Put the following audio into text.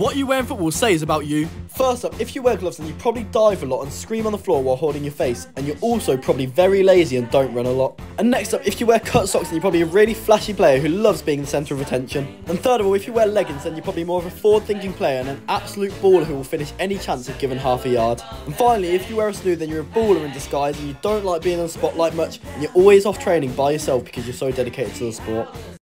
What you wear in football says about you. First up, if you wear gloves then you probably dive a lot and scream on the floor while holding your face, and you're also probably very lazy and don't run a lot. And next up, if you wear cut socks then you're probably a really flashy player who loves being the centre of attention. And third of all, if you wear leggings then you're probably more of a forward-thinking player and an absolute baller who will finish any chance if given half a yard. And finally, if you wear a snood then you're a baller in disguise and you don't like being on the spotlight much, and you're always off training by yourself because you're so dedicated to the sport.